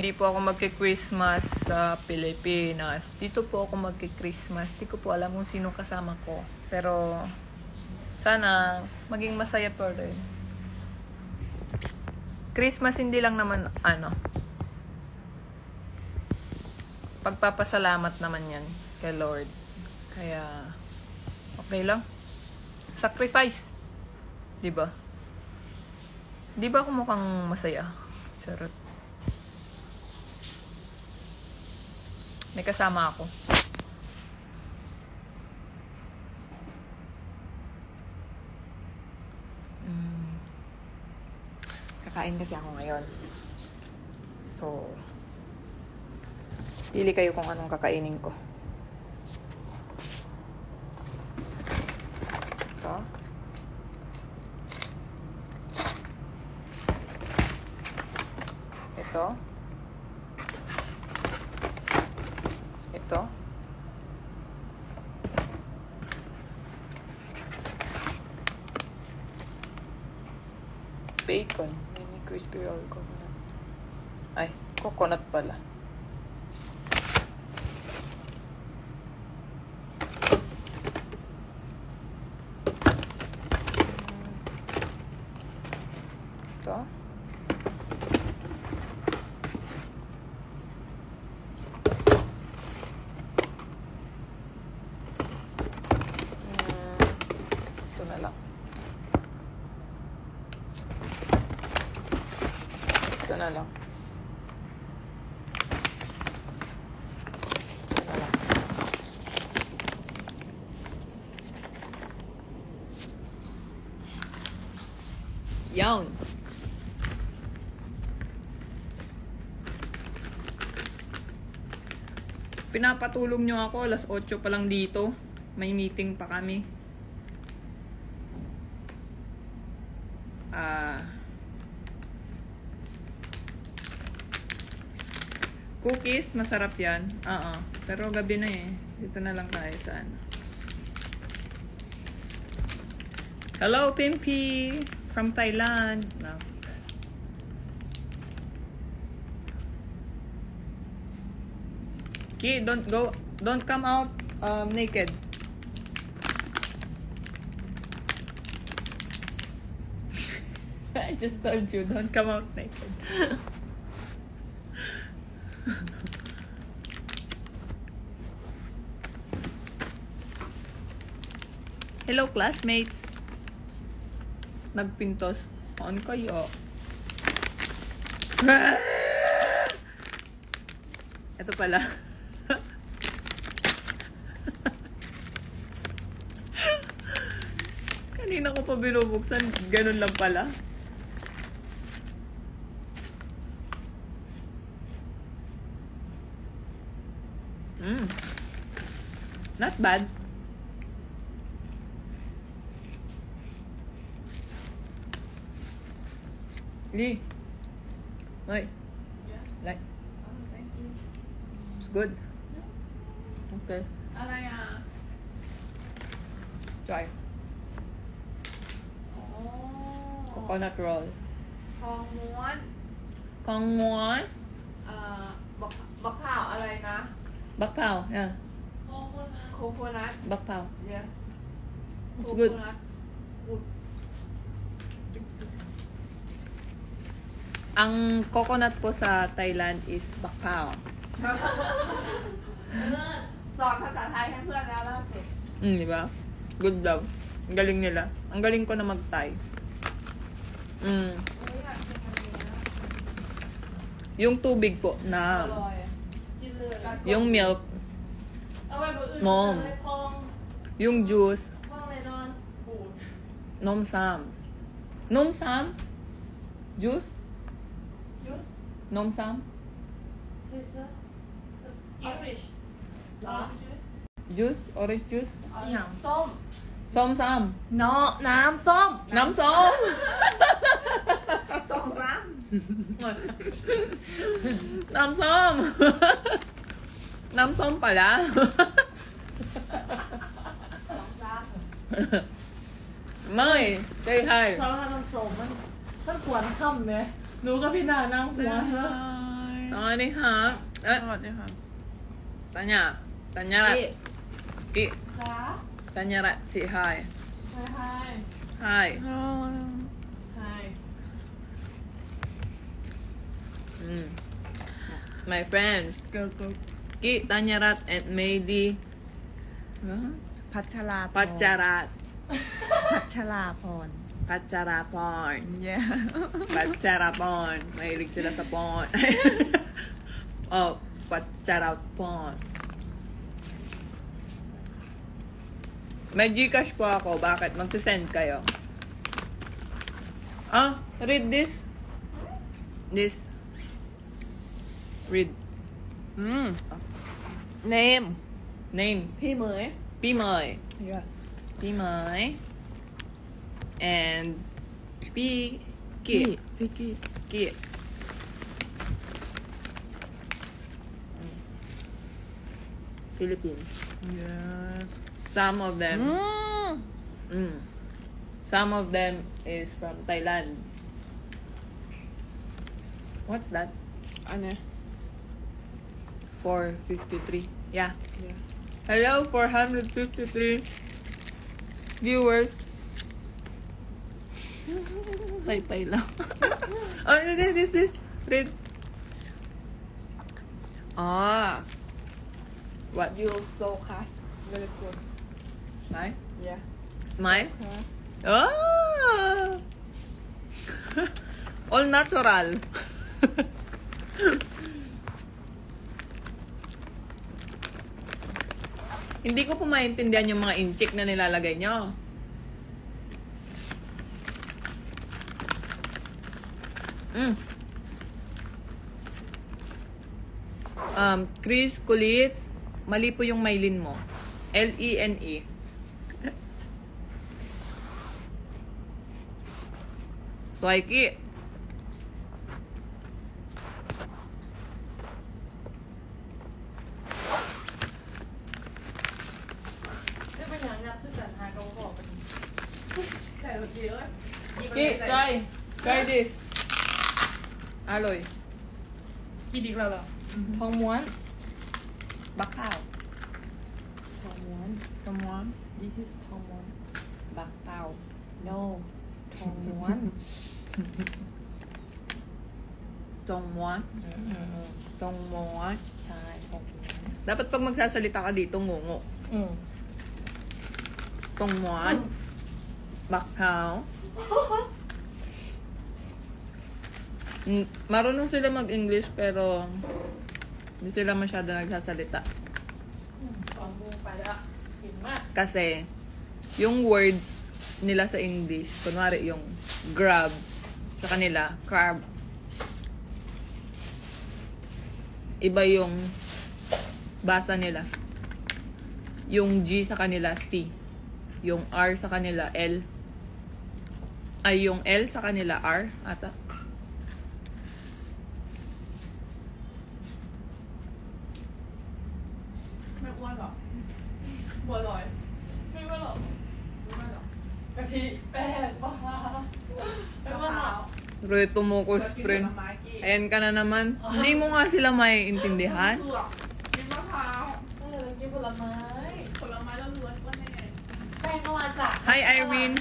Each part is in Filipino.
Hindi po ako magki-Christmas sa Pilipinas. Dito po ako magki-Christmas. Di ko po alam kung sino kasama ko. Pero sana maging masaya pa rin. Christmas hindi lang naman ano. Pagpapasalamat naman yan kay Lord. Kaya okay lang. Sacrifice. 'Di ba? 'Di ba ako mukhang masaya? Charot. May kasama ako. Mm. Kakain kasi ako ngayon. So, pili kayo kung anong kakainin ko. Ito. Ito. Ito. Bacon. Mini crispy roll coconut. Ay, coconut pala. Ito. Mm, Ito na lang. Ito na lang. Yan. Pinapatulong nyo ako, alas 8 pa lang dito. May meeting pa kami. Ah. Cookies, masarap yan. Oo. Pero gabi na eh. Dito na lang tayo sa ano. Hello, Pimpy! From Thailand. No. Ki, don't go, don't come out um, naked. I just told you, don't come out naked. Hello, classmates. Nagpintos. On kayo. Ito pala. Kanina ko pa binubuksan. Ganun lang pala. Mm. Not bad. Lee. Oi. Like. It's good. Okay. อะไรอ่ะ Try. อ๋อ Coconut roll. ทองม้วน Kong muan. เอ่อบักบักเผาวอะไรนะ Bak pao. Yeah. โคโคนัท Bak pao. เยอะ It's good. อุ Ang coconut po sa Thailand is bak pao. สอนภาษาไทยให้เพื่อนแล้วล่าสุด Mm, di ba? Good daw. Ang galing nila. Ang galing ko na mag-Thai. Mm. เฮ้ยอยากกินอันนี้นะ Yung tubig po อ na ร่อยกินเลย yung milk, เอาไว้บนอื่น นม เลยพอง yung juice, พองเลยนอน ปูด nom sam. Nom sam? Juice? Juice? Nôm xăm? Juice? Orange. Juice? Orange juice? Dạ. sam, Xôm xăm? No, nam xôm. Nam xôm. Xôm xăm. Nam xôm. Nam xôm phải sam, Mời, đây hay. Sao nó xôm anh? Nó quần không nè. หนูกับพี่นานั่งหัวเธอสวัสดีครัเอ๊ะสวัสดีค่ะตัญญาตัญญาละอีตัญญาละสี่ไฮไฮไฮไฮ my friends go go กิตัญญาลัต and Mady พัชราพัชราพัชราพร Katsara porn. Yeah. Katsara porn. Mahilig sila sa porn. oh, katsara porn. May Gcash po ako. Bakit? Magsisend kayo. Ah, read this. This. Read. Hmm. Name. Name. Pimoy. Pimoy. Yeah. Pimoy. and be. Be. Philippines. Yeah. Some of them. Mm. Mm, some of them is from Thailand. What's that? Ano? 453. Yeah. yeah. Hello, 453 viewers. Pay-pay lang. oh, this, this, this. Read. Ah. What? you so class very good Smile? yeah Smile? class Ah! All natural. Hindi ko po maintindihan yung mga inchik na nilalagay nyo. Mm. Um, Chris Kulit, mali po yung mailin mo. L-E-N-E. -E. Swaiki. Ki, try. Try this. อย่างนับที่สันหากระบอกกันใส่รถเยอะ Ki, try. Try this. Aloy. กินอีกแล้วเหรอทองม้วน บักข้าวทองม้วนทองม้วน this is ทองม้วน บักข้าว no ทองม้วนจงม้วนอืมอืมอืมจงม้วนใช่ทองม้วน Dapat pag magsasalita ka dito, ngungo. อืม Tong ม้วน Bakhaw. marunong sila mag-English pero hindi sila masyado nagsasalita. Kasi yung words nila sa English, kunwari yung grab sa kanila, carb. Iba yung basa nila. Yung G sa kanila, C. Yung R sa kanila, L. Ay, yung L sa kanila, R. Ata. sikreto mo ko, friend. Ayan ka na naman. Hindi mo nga sila maiintindihan. Hi, Irene.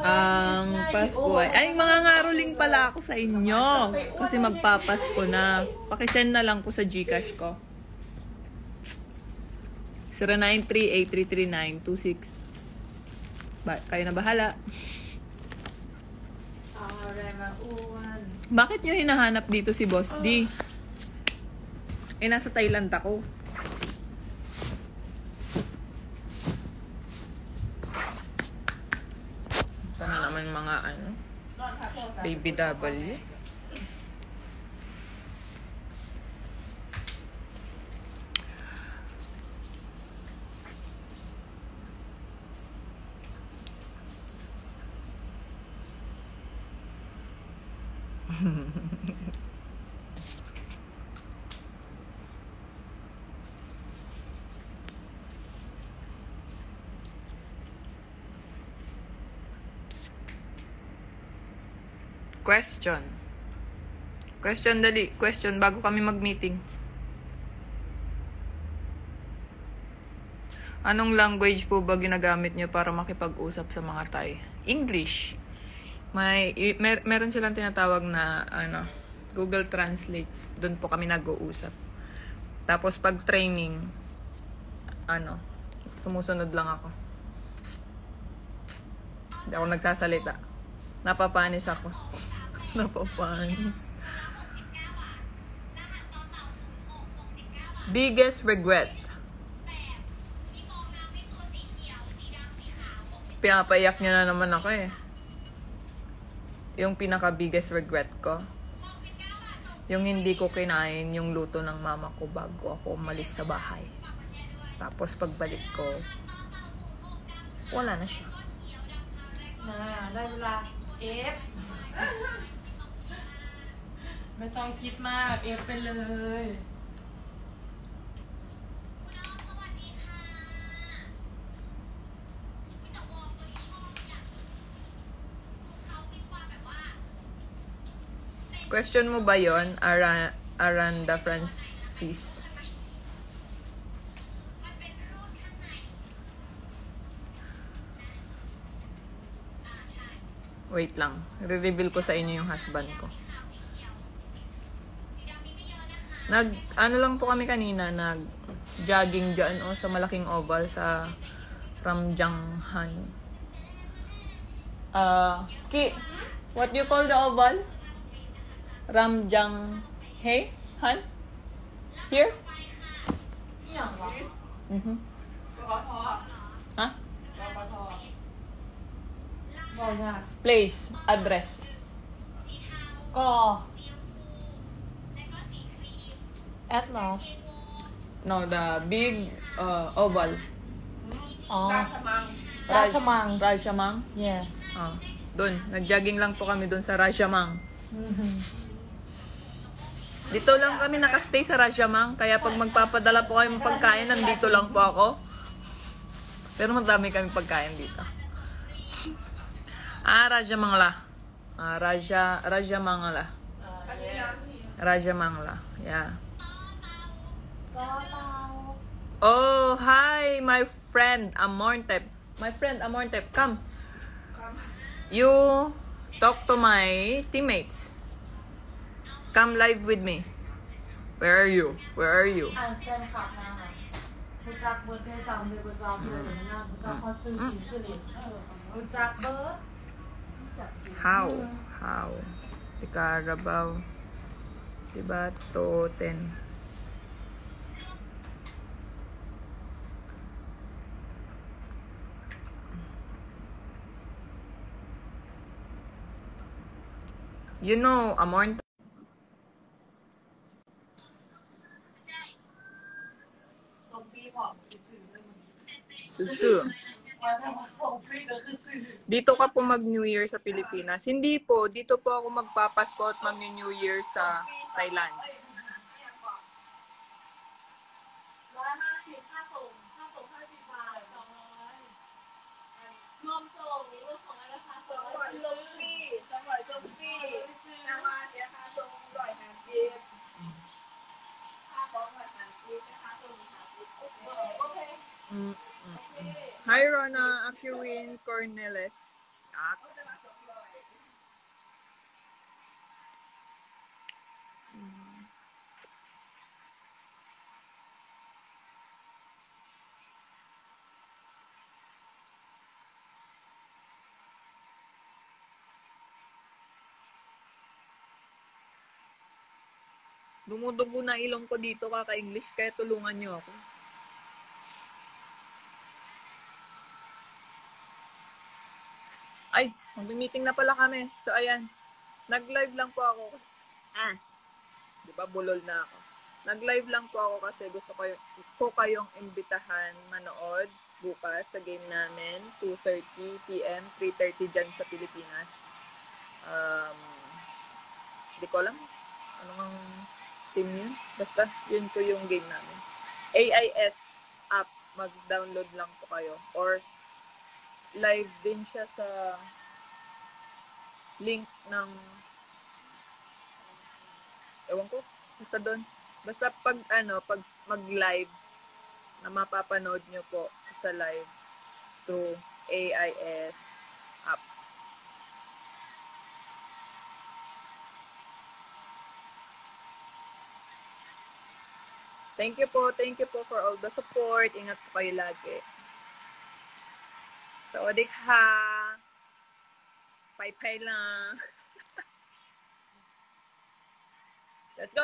Ang Pasko ay... Ay, mga ngaruling pala ako sa inyo. Kasi magpapasko na. Pakisend na lang po sa Gcash ko. 0938339262. Ba kayo na bahala. Kalauan. Bakit nyo hinahanap dito si Boss oh. D? Eh, nasa Thailand ako. Ito na naman mga ano, baby double. Question. Question dali. Question bago kami mag-meeting. Anong language po ba ginagamit nyo para makipag-usap sa mga Thai? English. May, mer- meron silang tinatawag na ano, Google Translate. Doon po kami nag-uusap. Tapos pag training, ano, sumusunod lang ako. Hindi ako nagsasalita. Napapanis ako. Napapanis. Biggest regret. Pinapayak niya na naman ako eh Yung pinaka biggest regret ko. Yung hindi ko kinain yung luto ng mama ko bago ako umalis sa bahay. Tapos pagbalik ko, wala na siya. น่าได้เวลาเอฟ ไม่ต้องคิดมาก เอฟไปเลย Question mo ba yon Ara, Aranda Francis? Wait lang. Re-reveal ko sa inyo yung husband ko. Nag, ano lang po kami kanina, nag jogging dyan o sa malaking oval sa Ramjanghan. Uh, Ki, what do you call the oval? Ramjang Hey? Han? Here? อย่างวะ Mm-hmm. กกท Huh? กกท บอกยาก Place. Address. กอแอดเหรอ No, the big uh, oval. อ๋อ ราชมัง ราชมัง Rajamang. yeah Ah, doon. Nag-jogging lang po kami doon sa Rajamang. Dito lang kami nakastay sa Rajamang. Kaya pag magpapadala po kayo ng pagkain, nandito lang po ako. Pero madami kami pagkain dito. Ah, Rajamangla. Ah, Raja, Rajamangla. Rajamangla. Yeah. Oh, hi, my friend Amorntep. My friend Amorntep, come. You talk to my teammates. Come live with me. Where are you? Where are you? อ่านแฟนคลับนะคุณจักเบิร์ดได้จำเลยคุณจักเลยนะคุณจักเขาซื้อสีซื้อเหรียญคุณจักเบิร์ด How? How? Di Carabao. Diba? Toten. You know, Amorn Dito ka po mag-New Year sa Pilipinas. Hindi po, dito po ako magpapasko at mag-New Year sa Thailand. Hi, Rona. Acuin Cornelis. Ah. Dumudugo na ilong ko dito kaka-English kaya tulungan niyo ako. Ay, mag-meeting na pala kami. So, ayan. Nag-live lang po ako. Ah. Di ba, bulol na ako. Nag-live lang po ako kasi gusto ko, ko kayong imbitahan manood bukas sa game namin. 2.30 p.m., 3.30 dyan sa Pilipinas. Um, di ko alam. Ano ang team yun? Basta, yun ko yung game namin. AIS app. Mag-download lang po kayo. Or, live din siya sa link ng Basta doon. Basta pag, ano, pag mag-live, na mapapanood nyo po sa live through AIS app. Thank you po. Thank you po for all the support. Ingat po kayo lagi. สวัสดีค่ะ ไปไปละ Let's go